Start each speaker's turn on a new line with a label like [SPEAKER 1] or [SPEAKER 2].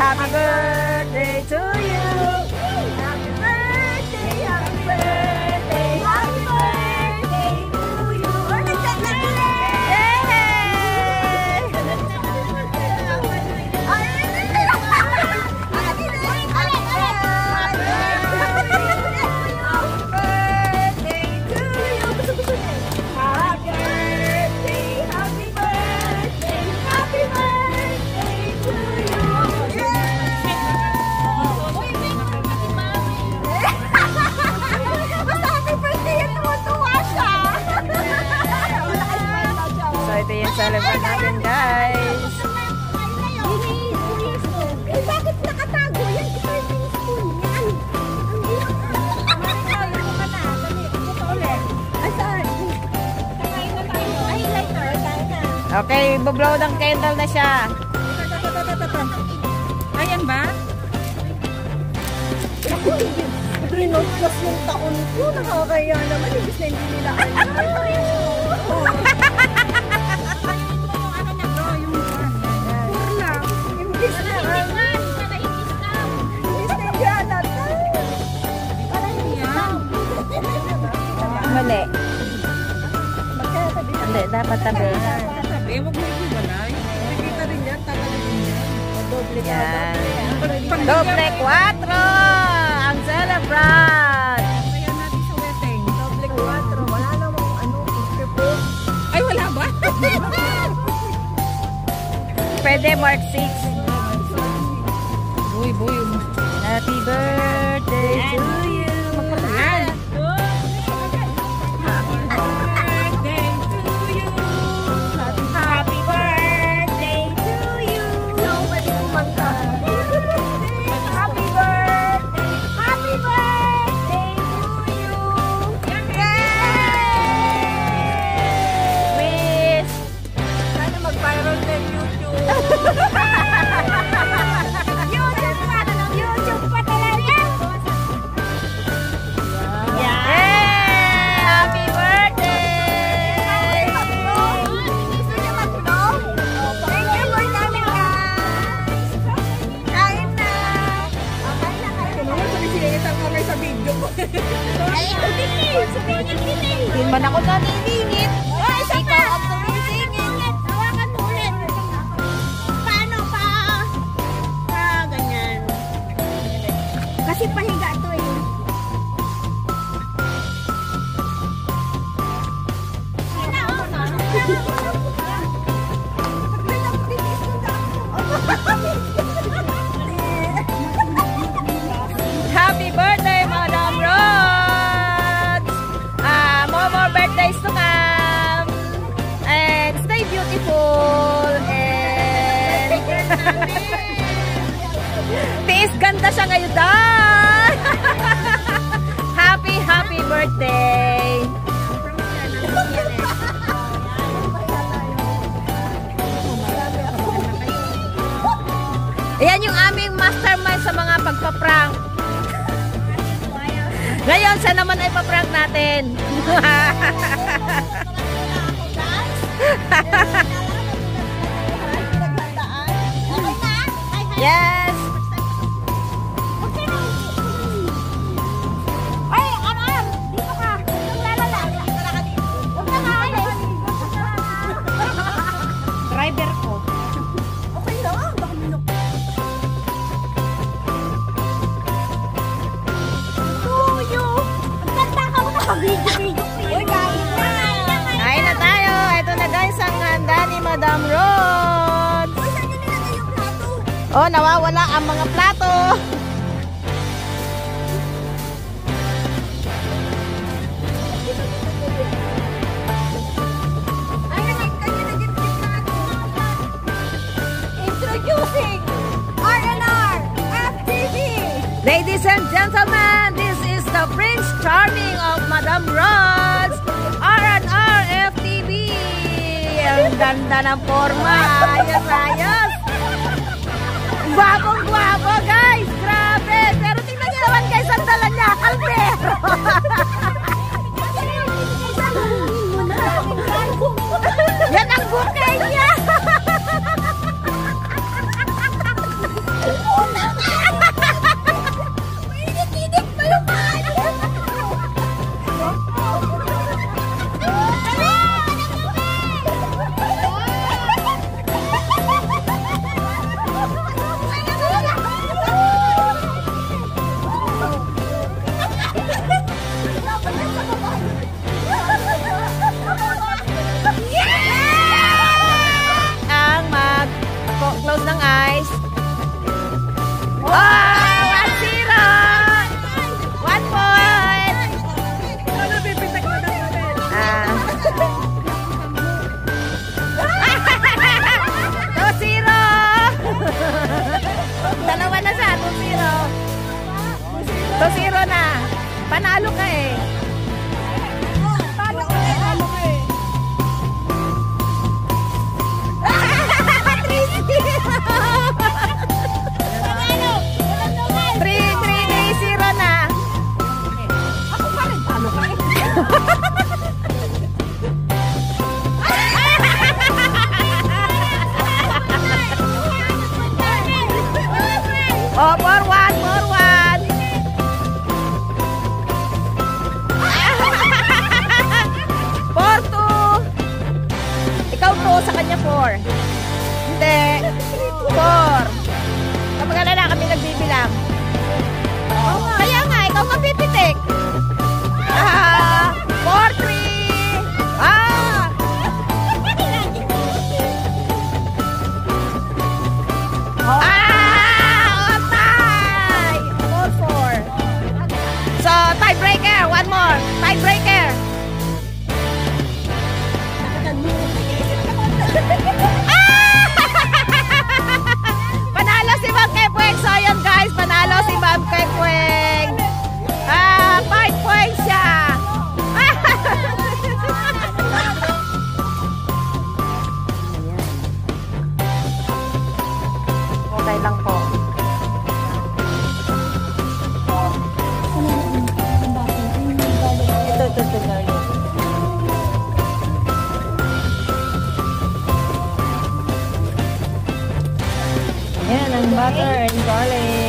[SPEAKER 1] Happy birthday
[SPEAKER 2] Okay, bublow ng candle na siya.
[SPEAKER 3] Ayan ba?
[SPEAKER 1] Rinotlas yung taon ko. Nakakaya naman. Ibig na hindi nila.
[SPEAKER 2] Mali. Hindi, dapat tabi.
[SPEAKER 3] Yan.
[SPEAKER 1] Doble
[SPEAKER 2] 4! Ang celebrant!
[SPEAKER 3] Kaya natin sa wedding.
[SPEAKER 1] Doble 4. Wala namang ano. Triple.
[SPEAKER 3] Ay, wala ba?
[SPEAKER 2] Pwede mark 6.
[SPEAKER 3] Boy, boy.
[SPEAKER 2] Happy birthday to you. Tiis ganda siya ngayon dahil! happy, happy birthday! Ayan yung aming mastermind sa mga pagpa-prank. Ngayon, siya naman ay pa-prank natin.
[SPEAKER 1] kain na!
[SPEAKER 2] Tayo. Ito na guys ang handa ni Madam
[SPEAKER 1] plato?
[SPEAKER 2] Oh, nawawala ang mga plato.
[SPEAKER 1] Introducing R&R FTV!
[SPEAKER 2] Ladies and gentlemen, the Prince Charming of Madam Rod's R&R FTV. Ang ganda ng forma. Ayos, ayos. Gwapong gwapo, guys. Grabe. Pero tingnan niyo naman guys, ang dala niya. Kalbero. So, zero na. Panalo ka eh. Butter and garlic.